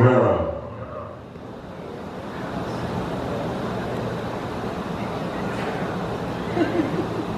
O'Hara.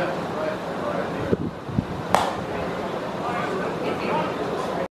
Yeah, right.